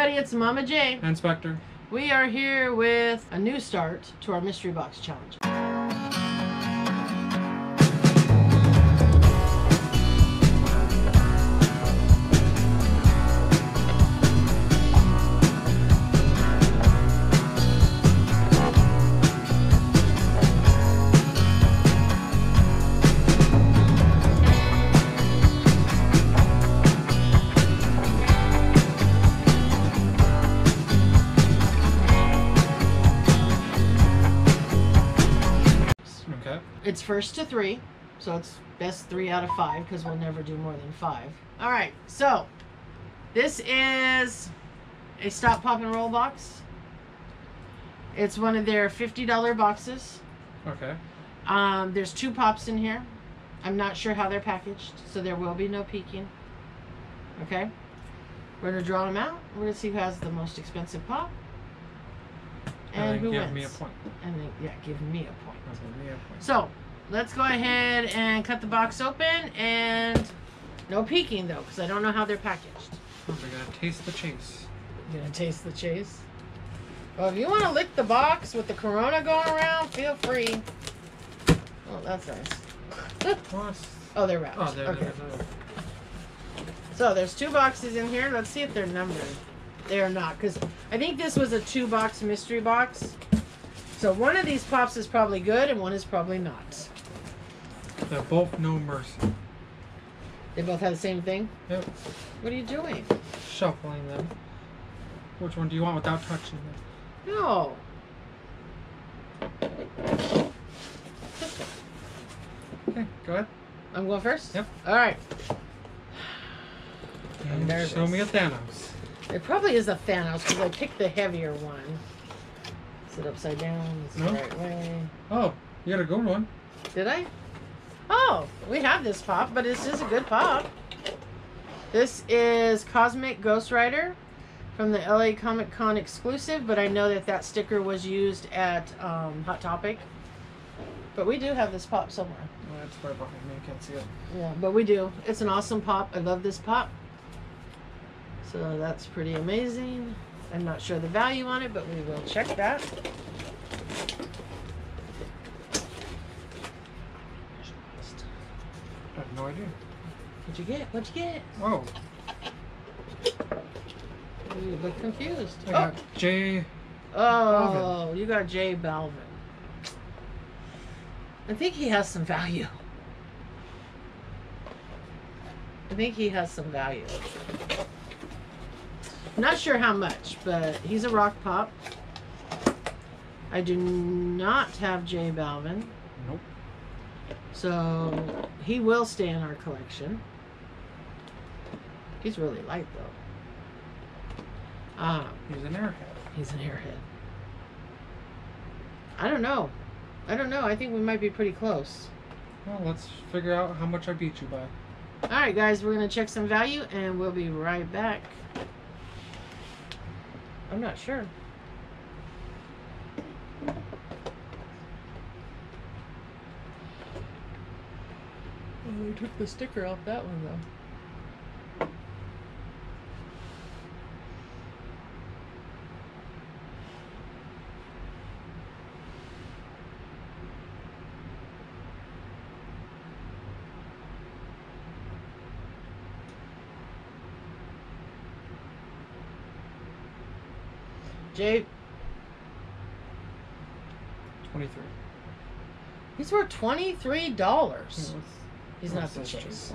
everybody, it's Mama J. and Spectre. We are here with a new start to our mystery box challenge. It's first to three, so it's best three out of five because we'll never do more than five. All right, so this is a stop, pop, and roll box. It's one of their $50 boxes. Okay. Um, there's two pops in here. I'm not sure how they're packaged, so there will be no peeking. Okay? We're gonna draw them out. We're gonna see who has the most expensive pop. And, And then who give wins. me a point. And then, yeah, give me a point. Give me a point. So, let's go ahead and cut the box open and no peeking though, because I don't know how they're packaged. We're gonna taste the chase. You're gonna taste the chase? Well, if you want to lick the box with the Corona going around, feel free. Oh, that's nice. Oh, they're wrapped. Oh, there, okay. there, there. So there's two boxes in here. Let's see if they're numbered. They are not, because I think this was a two-box mystery box. So one of these pops is probably good, and one is probably not. They're both no mercy. They both have the same thing. Yep. What are you doing? Shuffling them. Which one do you want without touching them? No. Okay, go ahead. I'm going first. Yep. All right. I'm nervous. show me a Thanos. It probably is a Thanos because I picked the heavier one. Is it upside down? Is it No. the right way? Oh, you got a good one. Did I? Oh, we have this pop, but this is a good pop. This is Cosmic Ghost Rider from the LA Comic Con exclusive, but I know that that sticker was used at um, Hot Topic. But we do have this pop somewhere. That's right behind me. I can't see it. Yeah, but we do. It's an awesome pop. I love this pop. So that's pretty amazing. I'm not sure the value on it, but we will check that. I have no idea. What'd you get? What'd you get? Oh, You look confused. I Oh, got J. oh you got J Balvin. I think he has some value. I think he has some value. Not sure how much, but he's a rock pop. I do not have J Balvin, Nope. so he will stay in our collection. He's really light though. Um, He's an airhead. he's an airhead. I don't know. I don't know. I think we might be pretty close. Well, let's figure out how much I beat you by. All right, guys, we're gonna check some value, and we'll be right back. I'm not sure. Oh, they took the sticker off that one though. Jay, 23. he's worth twenty three dollars. He's not the chase.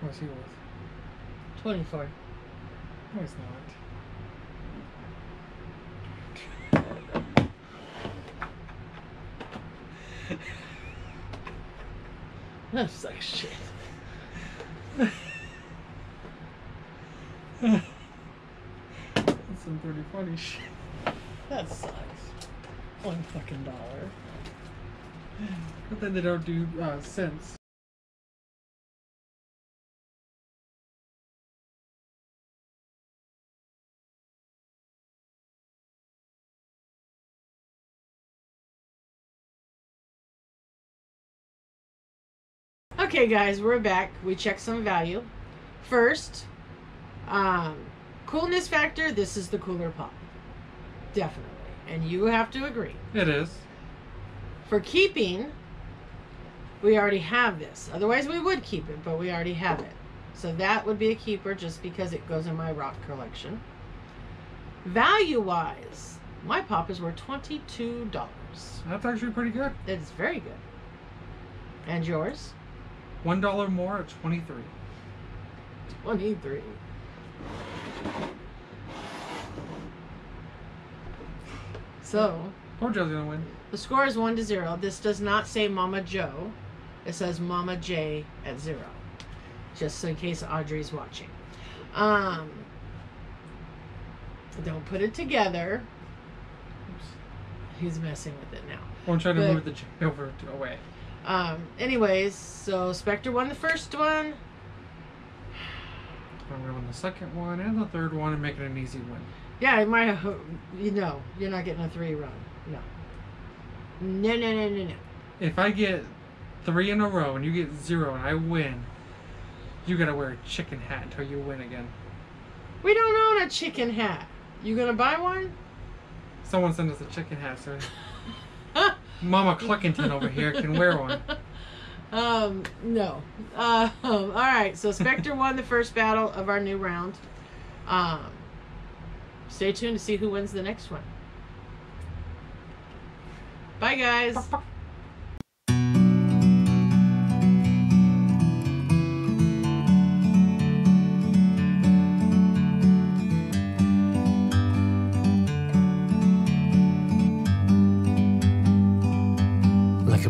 What's he worth? Twenty four. No, he's not. That's like shit. That's some pretty funny shit. That sucks. One fucking dollar. But then they don't do uh, cents. Okay, guys, we're back. We checked some value. First, um, coolness factor. This is the cooler pop, definitely, and you have to agree. It is. For keeping, we already have this. Otherwise, we would keep it, but we already have it. So that would be a keeper just because it goes in my rock collection. Value wise, my pop is worth $22. That's actually pretty good. It's very good. And yours? One dollar more at twenty-three. 23. So, Poor Joe's gonna win. the score is 1 to 0. This does not say Mama Joe. It says Mama J at 0. Just in case Audrey's watching. Um, don't put it together. Oops. He's messing with it now. I'm trying to move the J over to away. Um, anyways, so Spectre won the first one. I'm gonna win the second one and the third one and make it an easy win. Yeah, it might have, you know, you're not getting a three run. No. No, no, no, no, no. If I get three in a row and you get zero and I win, you gotta wear a chicken hat until you win again. We don't own a chicken hat. You gonna buy one? Someone send us a chicken hat so Mama Cluckington over here can wear one. Um, no. Uh, all right. So Spectre won the first battle of our new round. Um, stay tuned to see who wins the next one. Bye, guys.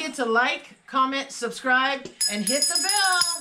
Forget to like, comment, subscribe, and hit the bell.